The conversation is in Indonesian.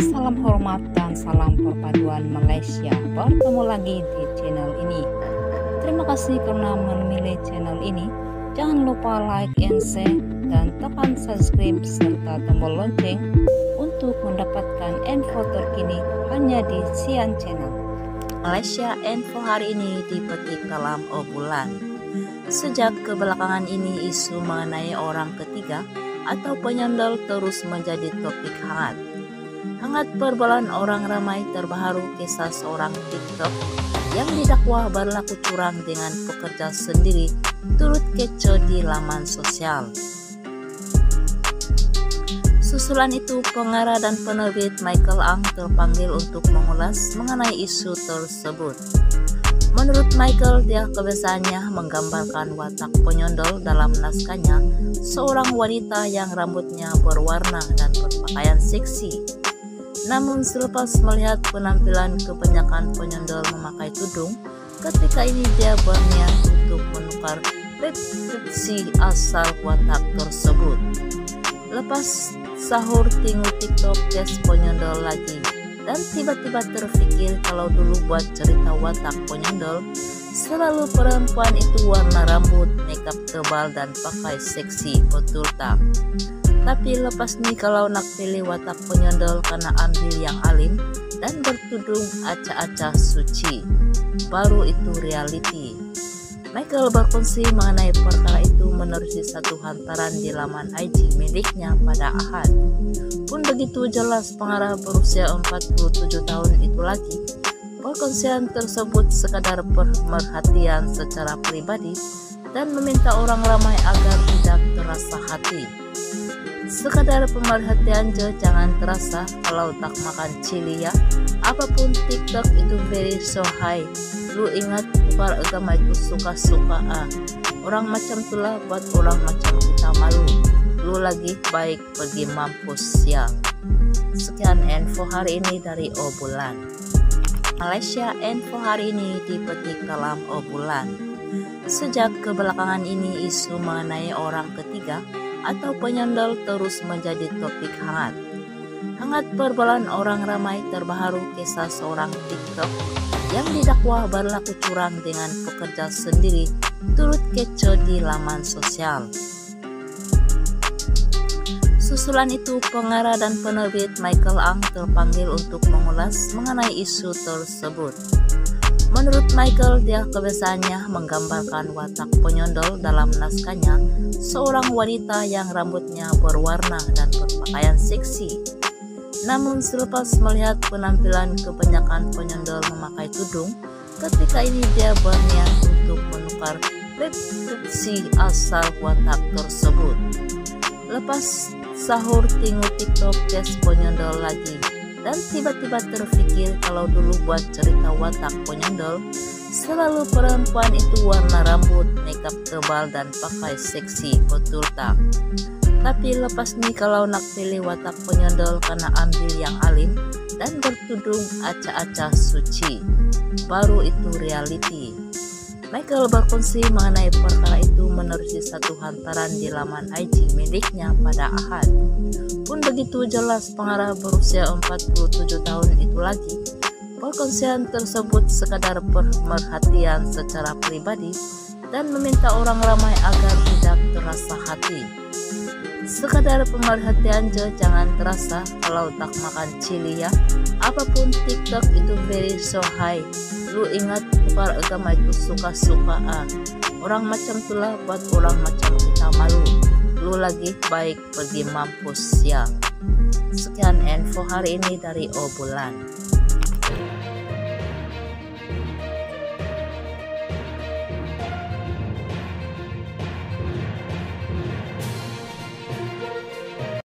Salam hormat dan salam perpaduan Malaysia Bertemu lagi di channel ini Terima kasih karena memilih channel ini Jangan lupa like and share dan tekan subscribe serta tombol lonceng untuk mendapatkan info terkini hanya di Sian Channel. Malaysia info hari ini dipetik dalam obrolan. Sejak kebelakangan ini isu mengenai orang ketiga atau penyandal terus menjadi topik hangat. Hangat perbulan orang ramai terbaru kisah seorang TikTok yang didakwa berlaku curang dengan pekerja sendiri turut kecoh di laman sosial. Susulan itu, pengarah dan penerbit Michael Ang terpanggil untuk mengulas mengenai isu tersebut. Menurut Michael, dia kebiasaannya menggambarkan watak penyondol dalam naskahnya, seorang wanita yang rambutnya berwarna dan berpakaian seksi. Namun selepas melihat penampilan kebanyakan penyondol memakai tudung, ketika ini dia berniat untuk menukar prediksi asal watak tersebut. Lepas sahur tengok TikTok Jess penyondol lagi dan tiba-tiba terpikir kalau dulu buat cerita watak penyondol selalu perempuan itu warna rambut, makeup tebal dan pakai seksi, betul tak? Tapi lepas nih kalau nak pilih watak penyondol karena ambil yang alim dan bertudung acah-acah suci, baru itu reality. Michael berkongsi mengenai perkara itu menerusi satu hantaran di laman IG miliknya pada Ahad. Pun begitu jelas pengarah berusia 47 tahun itu lagi, perkongsian tersebut sekadar pemerhatian secara pribadi dan meminta orang ramai agar tidak terasa hati. Sekadar pemerhatian je jangan terasa kalau tak makan cili ya. Apa pun TikTok itu very so high. Lu ingat tukar agama itu suka-suka ah. Orang macam itulah buat orang macam kita malu. Lu lagi baik pergi mampus siang. Sekian info hari ini dari Obulan. Malaysia info hari ini dipetik dalam Obulan. Sejak kebelakangan ini isu mengenai orang ketiga atau penyandal terus menjadi topik hangat. Hangat perbulan orang ramai terbaru kisah seorang TikTok yang didakwa berlaku curang dengan pekerja sendiri turut kecoh di laman sosial. Susulan itu, pengarah dan penerbit Michael Ang terpanggil untuk mengulas mengenai isu tersebut. Menurut Michael, dia kebiasaannya menggambarkan watak penyondol dalam naskahnya, seorang wanita yang rambutnya berwarna dan berpakaian seksi. Namun selepas melihat penampilan kebanyakan penyondol memakai tudung, ketika ini dia berniat untuk menukar prediksi asal watak tersebut. Lepas sahur tengok TikTok Jess penyondol lagi dan tiba-tiba terpikir kalau dulu buat cerita watak penyondol selalu perempuan itu warna rambut, makeup tebal dan pakai seksi, betul tak? Tapi lepas nih kalau nak pilih watak penyondol karena ambil yang alim dan bertudung acah-acah suci, baru itu reality. Michael berkongsi mengenai perkara itu menerusi satu hantaran di laman IG miliknya pada Ahad. Pun begitu jelas pengarah berusia 47 tahun itu lagi, perkongsian tersebut sekadar pemerhatian secara pribadi dan meminta orang ramai agar tidak terasa hati. Sekadar pemerhatian je jangan terasa kalau tak makan cili ya. Apa pun TikTok itu very so high. Lu ingat tukar agama itu suka-suka ah. Orang macam itulah buat orang macam kita malu. Lu lagi baik pergi mampus siang. Sekian info hari ini dari Obulan.